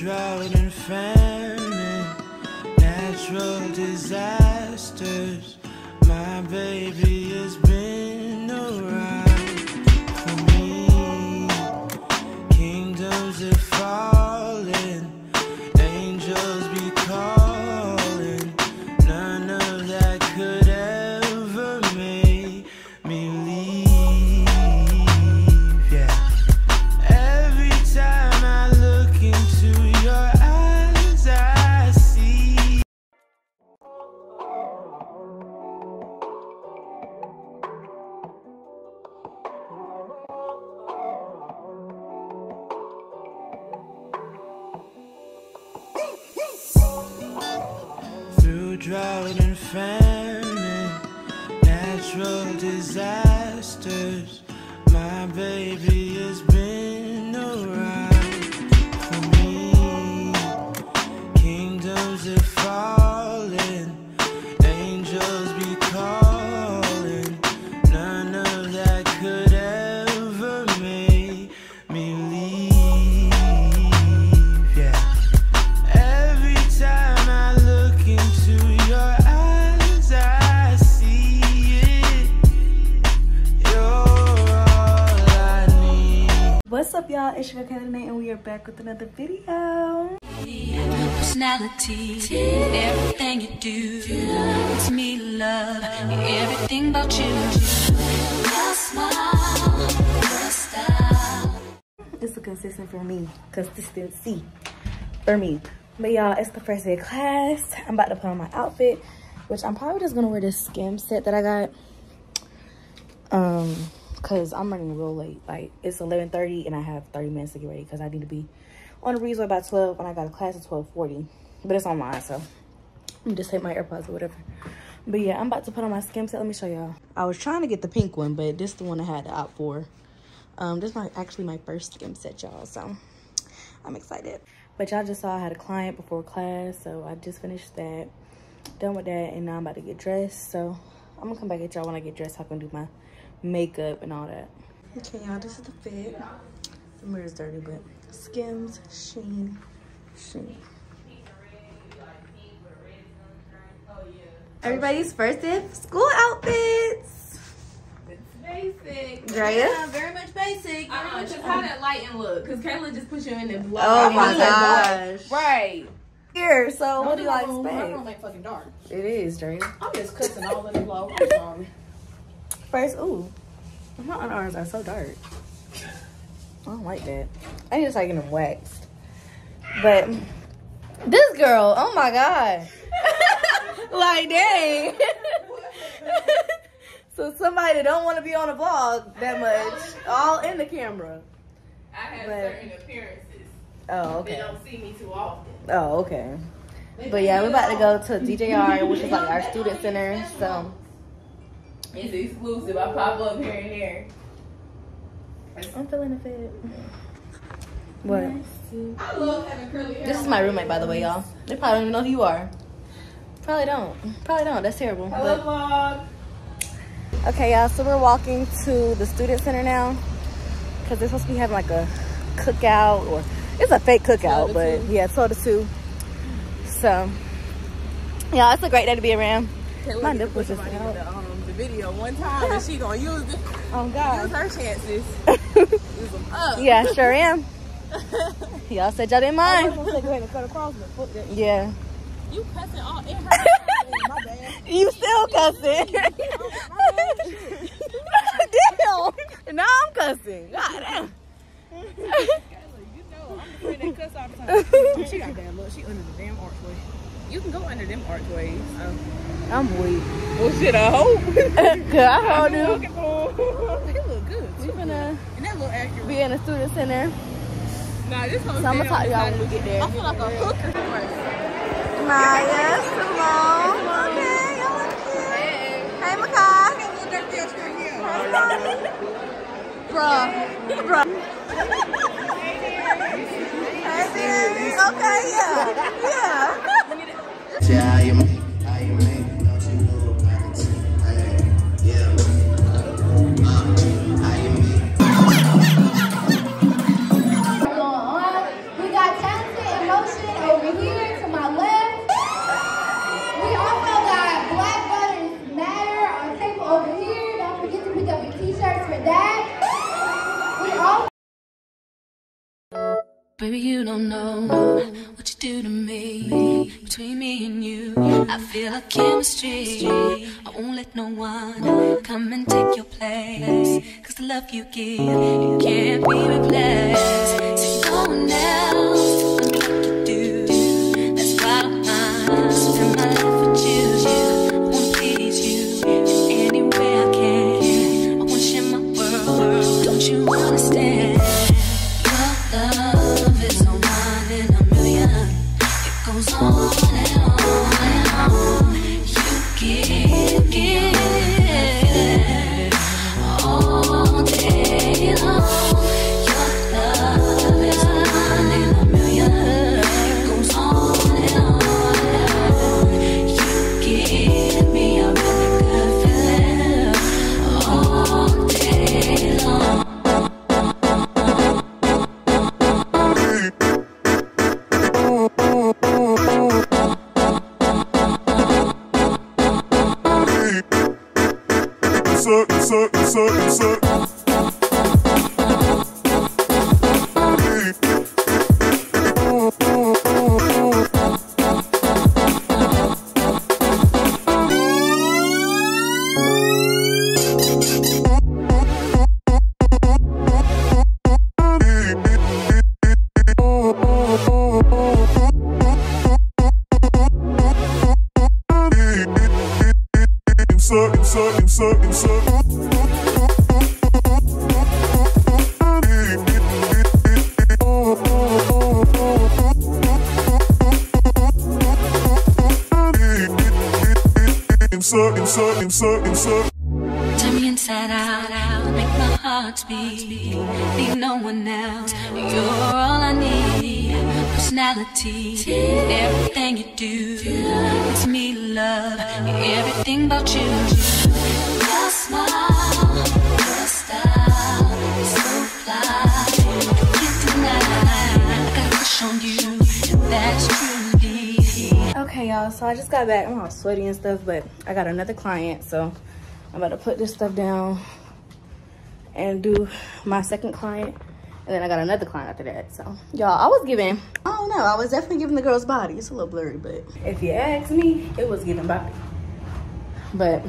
drought and famine, natural disasters. My baby natural disasters, my baby up, y'all? It's your Nate, and we are back with another video. personality. Everything you do makes me love everything about you. It's a consistent for me, consistency for me. But y'all, it's the first day of class. I'm about to put on my outfit, which I'm probably just gonna wear this skim set that I got. Um, cause I'm running real late. Like it's 11:30 and I have 30 minutes to get ready because I need to be on the breezeway by 12 and I got a class at 12:40. But it's online, so I'm just take my AirPods or whatever. But yeah, I'm about to put on my skim set. Let me show y'all. I was trying to get the pink one, but this is the one I had to opt for. Um, this is my actually my first skim set, y'all. So I'm excited. But y'all just saw I had a client before class, so I just finished that. Done with that, and now I'm about to get dressed. So I'm gonna come back at y'all when I get dressed. So I can do my makeup and all that. Okay, y'all, this is the fit. The mirror's dirty, but Skims, Shein, Shein. Everybody's first day of school outfits. Basic. Drea? Yeah, very much basic. Uh-uh, very Uh-uh, much just how that light and look, cause Kayla just put you in the blow. Oh my gosh. Right. Here, so what do you My like room- My room ain't fucking dark. It is, Drea. I'm just cussing all in the blow. I'm sorry. First, ooh, my underarms are so dark. I don't like that. I need to start getting them waxed. But this girl, oh my god, like dang. so somebody that don't want to be on a vlog that much, all in the camera. I have But- certain appearances. Oh, okay. They don't see me too often. Oh, okay. But yeah, we're about to go to DJR, which is like our student center. So It's exclusive. I pop up here and there. I'm feeling the fit. What? I love having curly hair. This is my roommate, by the way, y'all. They probably don't even know who you are. Probably don't. Probably don't. That's terrible. Hello, But, vlog. okay, y'all. So we're walking to the student center now, cause they're supposed to be having like a cookout, or it's a fake cookout, but yeah, twelve to two. So, yeah, it's a great day to be around. My nipples just out. The, um, the video one time and she gonna use it. Oh Use God. her chances. Use them up. yeah, sure am. Y'all said y'all didn't mind. Go ahead and cut across the foot. Yeah. You cussing all in her. You still cussing. damn. Now I'm cussing. God damn. You know, I'm the friend that cuss all the time. Oh, she got that look. She under the damn archway. You can go under them archways. I'm weak. Well, shit, I hope. Good, I hold you. looking for. They look good. We gonna And that look accurate. be in the student center. Nah, this whole So I'm gonna talk to y'all when we get there. I feel like a hooker. Maya, Simone. Okay, y'all look cute. Hey, Makai. Bruh. Bruh. Hey, baby. Okay, yeah. Yeah. Say You don't know what you do to me. Between me and you, I feel a chemistry. I won't let no one come and take your place. Cause the love you give, it can't be replaced. So no one goes on and on and on. You give, give Insert, insert, insert, insert. Insert, insert, insert, insert. Turn me inside out, make my heart beat. Need no one else. You're. Personality, everything you do. It's me love, everything about you. Your smile, your style, so fly. Can't deny. I got a on you. That's. Okay, y'all. So I just got back. I'm all sweaty and stuff, but I got another client, so I'm about to put this stuff down and do my second client. And then I got another client after that. So, y'all, I was giving, I don't know, I was definitely giving the girl's body. It's a little blurry, but if you ask me, it was giving body. But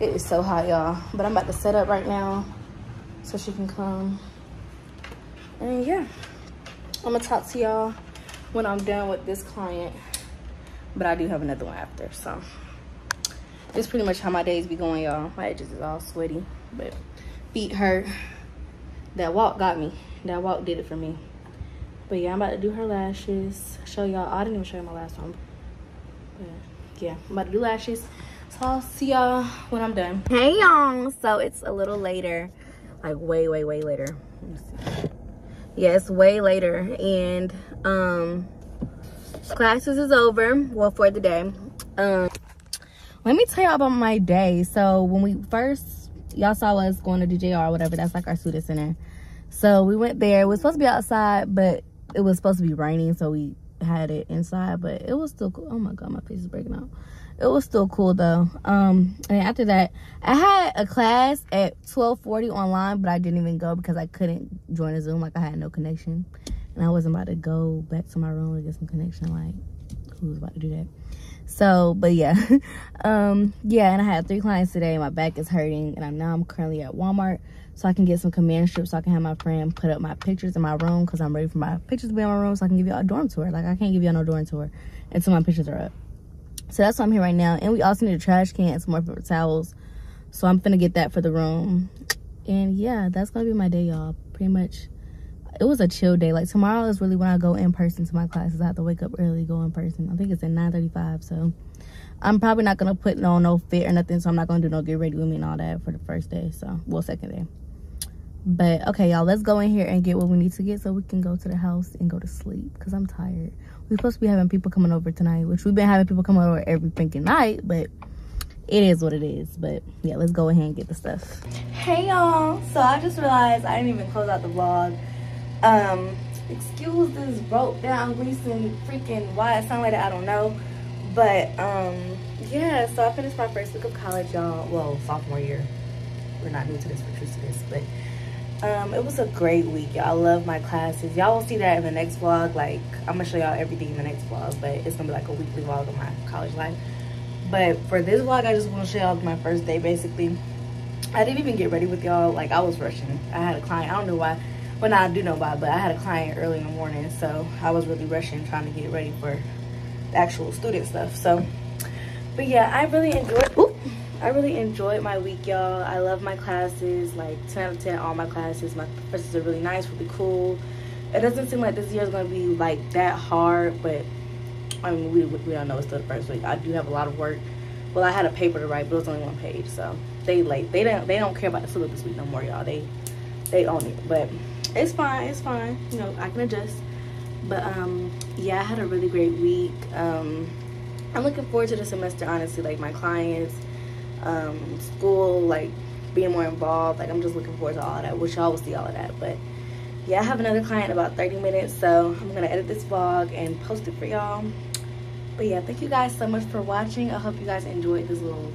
it is so hot, y'all. But I'm about to set up right now so she can come. And yeah, I'm gonna talk to y'all when I'm done with this client. But I do have another one after, so It's pretty much how my days be going, y'all. My edges is all sweaty, but feet hurt. That walk got me. That walk did it for me. But yeah, I'm about to do her lashes. Show y'all. I didn't even show you my last one. But yeah, I'm about to do lashes. So I'll see y'all when I'm done. Hey y'all. So it's a little later. Like way, way, way later. Yeah, it's way later. And um classes is over. Well, for the day. Um let me tell y'all about my day. So when we first, y'all saw us going to DJR or whatever. That's like our student center. So we went there. It was supposed to be outside, but it was supposed to be raining. So we had it inside, but it was still cool. Oh my God, my face is breaking out. It was still cool though. Um, and after that, I had a class at 1240 online, but I didn't even go because I couldn't join a Zoom. Like I had no connection. And I wasn't about to go back to my room to get some connection. Like, who was about to do that? So but yeah. Um yeah and i had three clients today. My back is hurting and i'm now i'm currently at walmart so i can get some command strips so i can have my friend put up my pictures in my room because i'm ready for my pictures to be in my room so i can give you all a dorm tour. Like i can't give you all no dorm tour until my pictures are up. So that's why i'm here right now and we also need a trash can and some more paper towels. So i'm gonna get that for the room. And yeah that's gonna be my day y'all. Pretty much it was a chill day. Like tomorrow is really when I go in person to my classes. I have to wake up early, go in person. I think it's at 9:35. So I'm probably not gonna put no no fit or nothing. So I'm not gonna do no get ready with me and all that for the first day. So well second day. But okay, y'all, let's go in here and get what we need to get so we can go to the house and go to sleep because I'm tired. We're supposed to be having people coming over tonight, which we've been having people come over every freaking night, but it is what it is. But yeah, let's go ahead and get the stuff. Hey y'all. So I just realized I didn't even close out the vlog. Um, excuse this broke down greasing freaking why it sound like that, I don't know. But um yeah, so I finished my first week of college, y'all. Well, sophomore year. We're not new to this, we're used to this, but um, it was a great week. Y'all i love my classes. Y'all will see that in the next vlog. Like, I'm gonna show y'all everything in the next vlog, but it's gonna be like a weekly vlog of my college life. But for this vlog, I just want to show y'all my first day, basically. I didn't even get ready with y'all. Like, I was rushing. I had a client. I don't know why. Well, now I do know why, but I had a client early in the morning, so I was really rushing, trying to get ready for the actual student stuff. So, but yeah, I really enjoyed. I really enjoyed my week, y'all. I love my classes. Like 10 out of 10, all my classes. My professors are really nice, really cool. It doesn't seem like this year is gonna be like that hard, but I mean, we, we don't know it's still the first week. I do have a lot of work. Well, I had a paper to write, but it was only one page, so they like they don't they don't care about the syllabus week no more, y'all. They they own it, but it's fine. It's fine. You know, I can adjust. But um, yeah, I had a really great week. Um, I'm looking forward to the semester, honestly. Like my clients, um, school, like being more involved. Like I'm just looking forward to all of that. Wish y'all will see all of that, but yeah, I have another client in about 30 minutes, so I'm gonna edit this vlog and post it for y'all but yeah thank you guys so much for watching i hope you guys enjoyed this little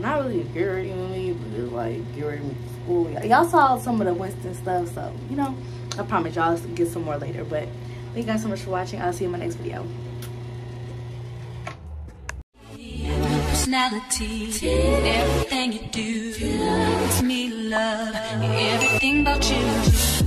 not really a get ready with me but just like get ready with school. Y'all saw some of the winston stuff so you know i promise y'all get some more later but thank you guys so much for watching. I'll see you in my next video. Personality, everything you do makes me love everything about you.